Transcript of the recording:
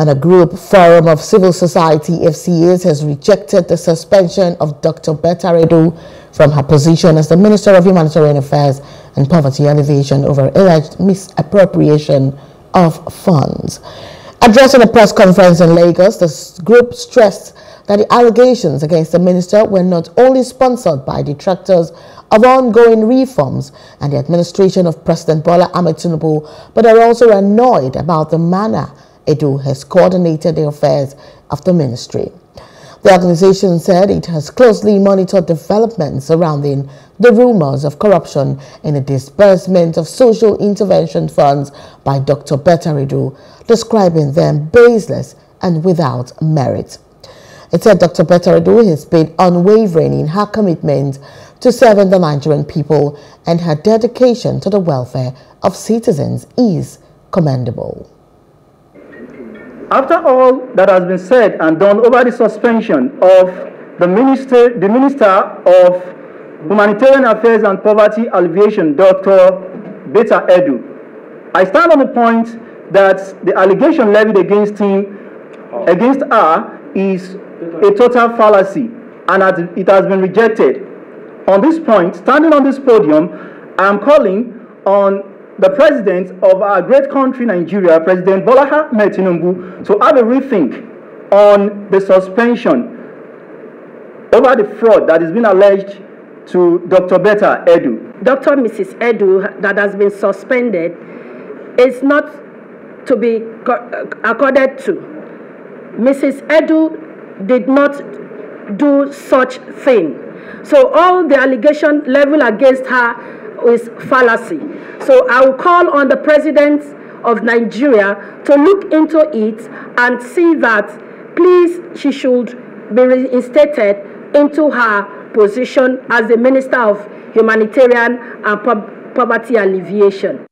And a group forum of civil society FCS has rejected the suspension of Dr. Betta Edu from her position as the Minister of Humanitarian Affairs and Poverty Alleviation over alleged misappropriation of funds. Addressing a press conference in Lagos, the group stressed that the allegations against the minister were not only sponsored by detractors of ongoing reforms and the administration of President Bola Ahmed Tinubu, but are also annoyed about the manner Edu has coordinated the affairs of the ministry. The organization said it has closely monitored developments surrounding the rumors of corruption in the disbursement of social intervention funds by Dr. Betta Edu, describing them baseless and without merit. It said Dr. Betta Edu has been unwavering in her commitment to serving the Nigerian people and her dedication to the welfare of citizens is commendable. After all that has been said and done over the suspension of the Minister, the Minister of Humanitarian Affairs and Poverty Alleviation, Dr. Betta Edu, I stand on the point that the allegation levied against him, against her, is a total fallacy and it has been rejected. On this point, standing on this podium, I am calling on the president of our great country, Nigeria, President Bola Ahmed Tinubu, to have a rethink on the suspension over the fraud that has been alleged to Dr. Betta Edu. Dr. Mrs. Edu that has been suspended is not to be uh, accorded to. Mrs. Edu did not do such thing. So all the allegation level against her is fallacy. So I will call on the president of Nigeria to look into it and see that please she should be reinstated into her position as the Minister of Humanitarian and Poverty Alleviation.